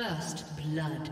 First blood.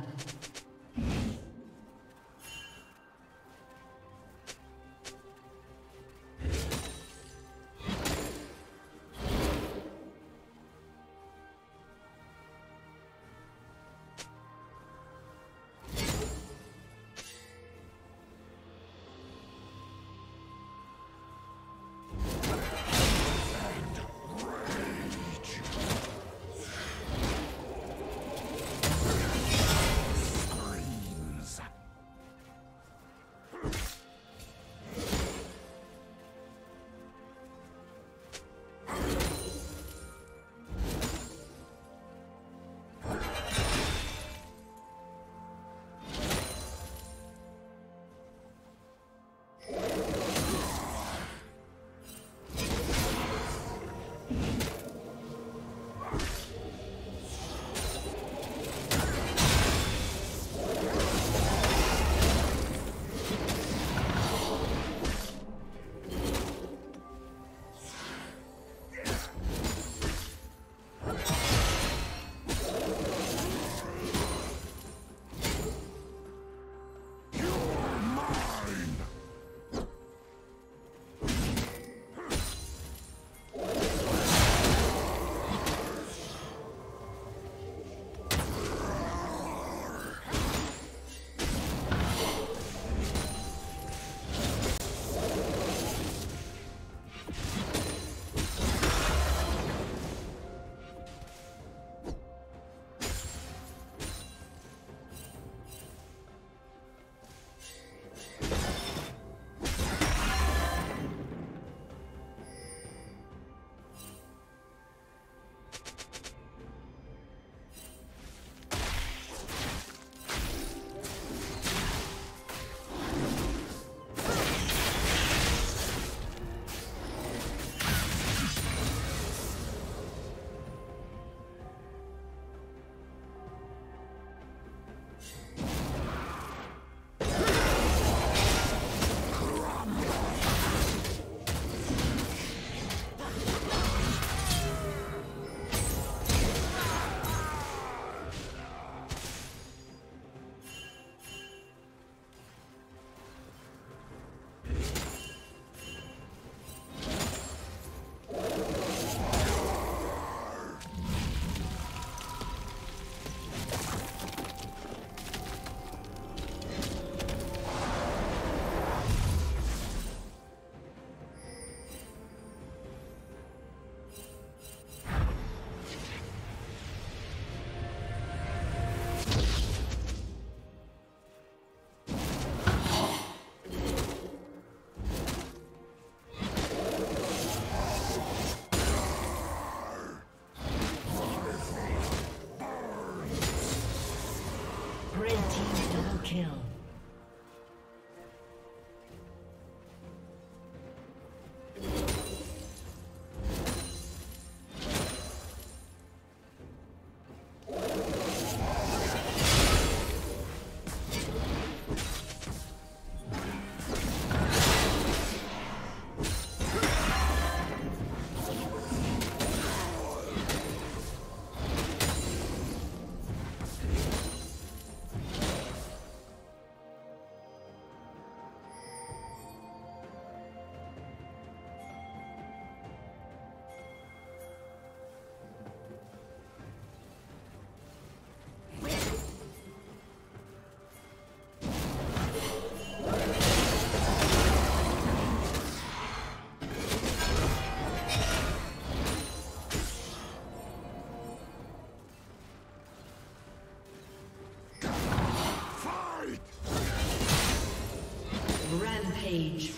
Age.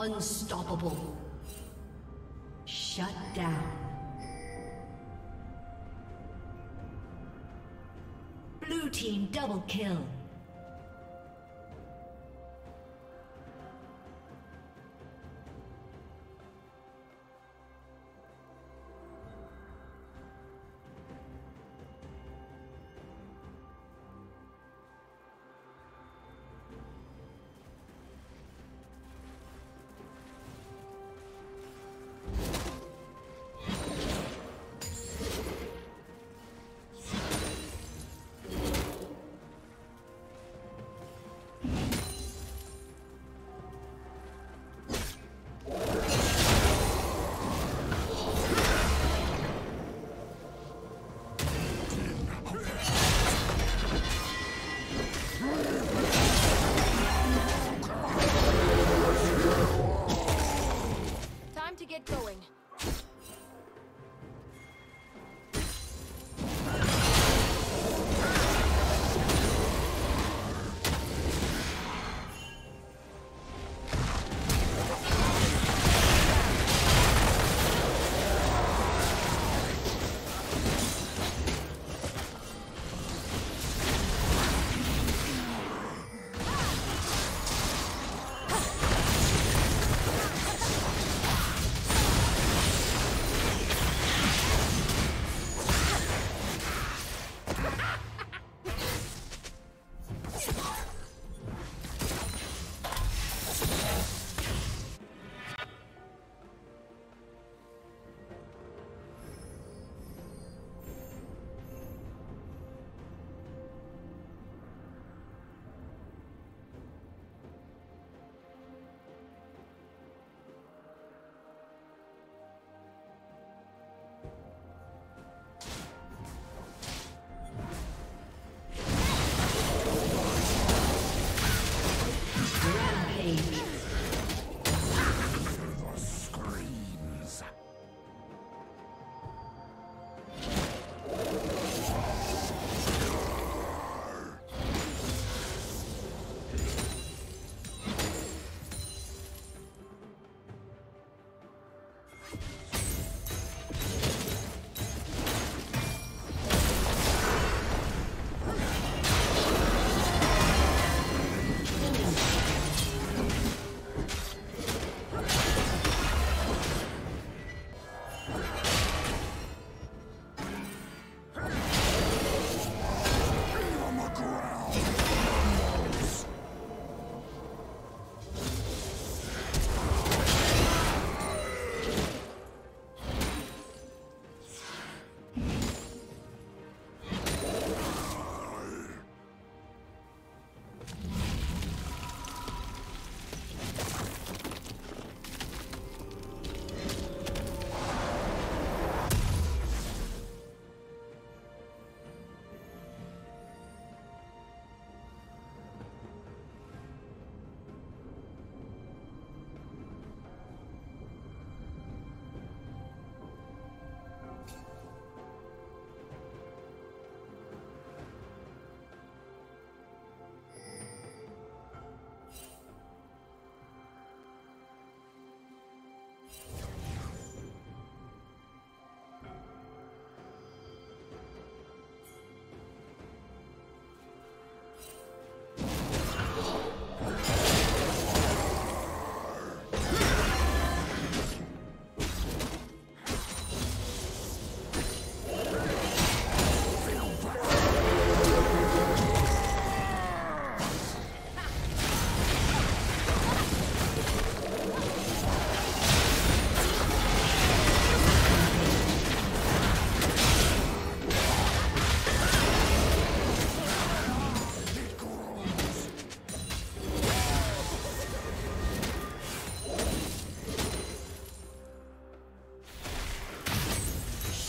Unstoppable. Shut down. Blue team double kill.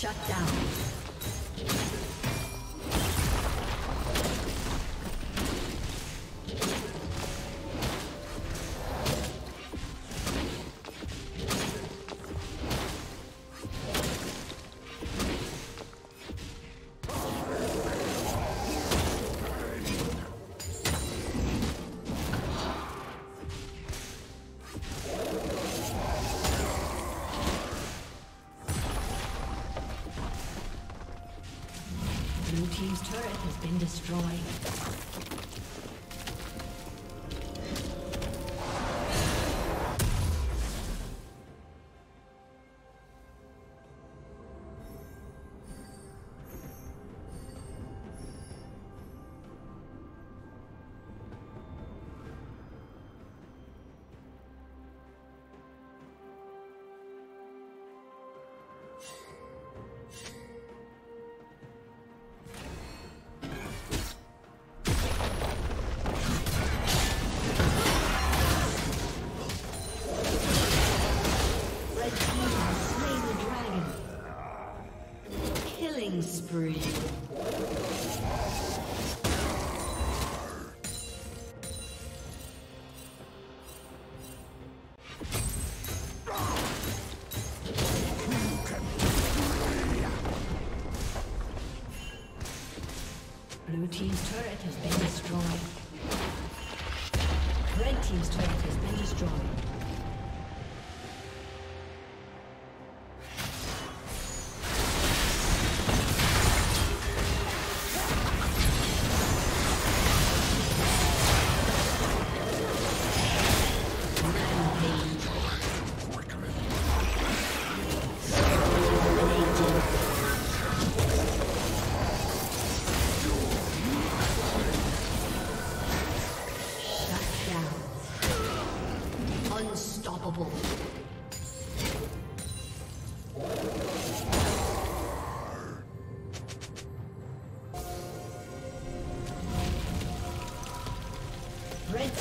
Shut down. Destroyed. Team's turret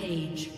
Rampage.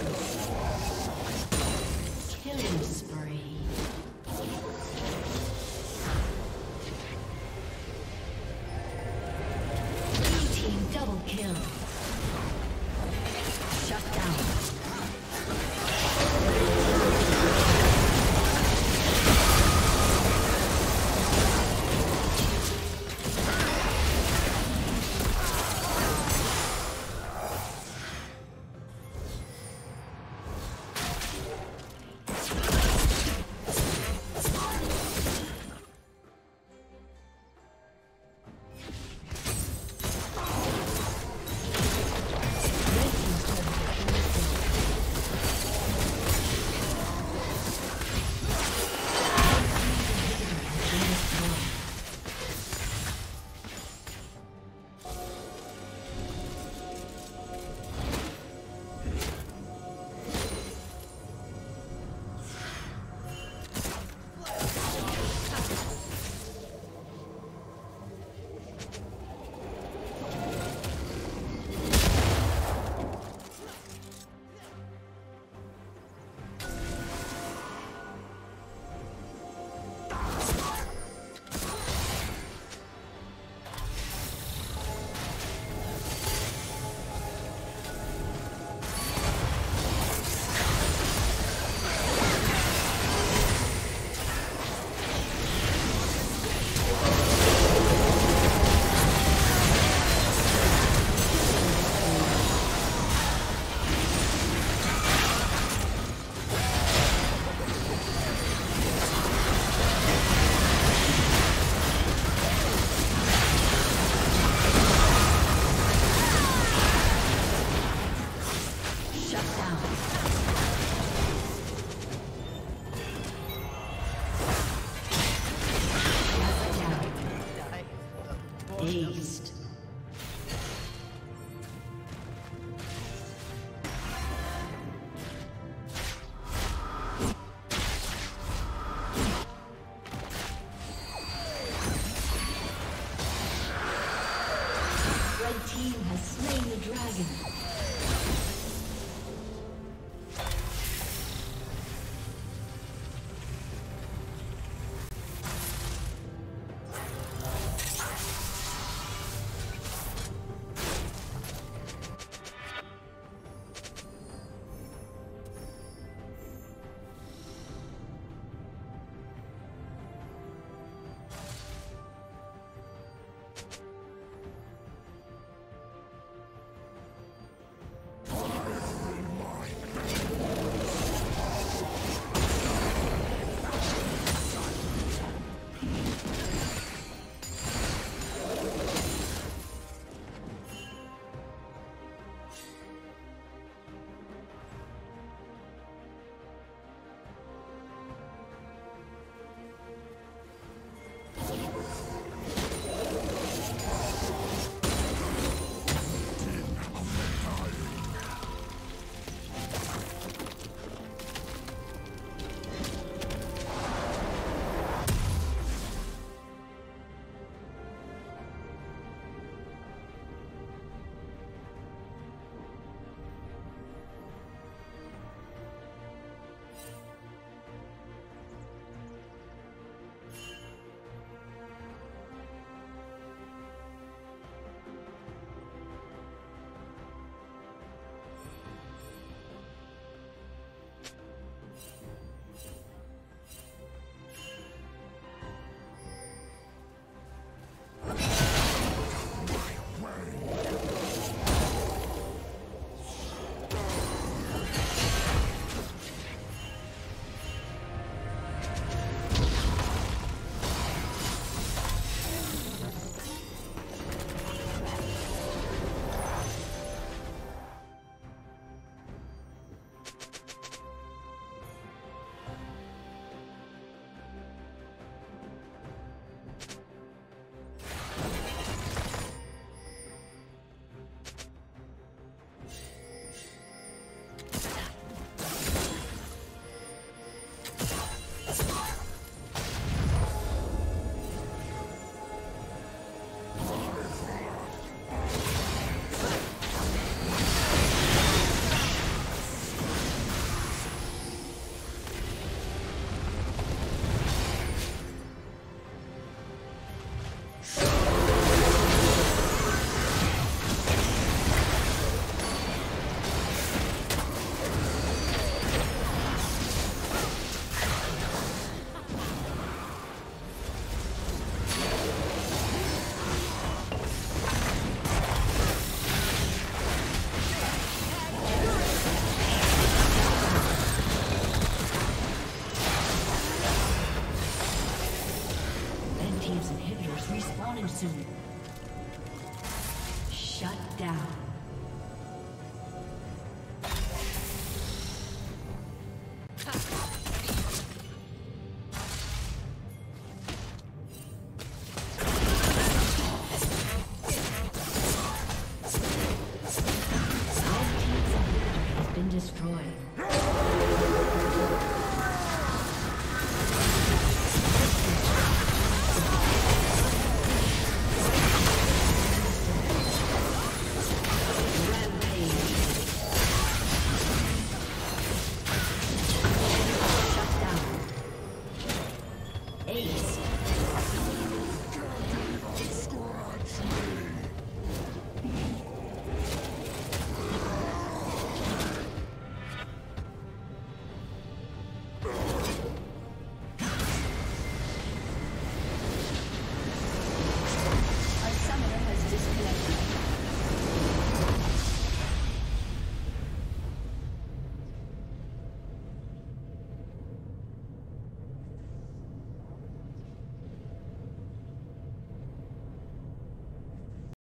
open.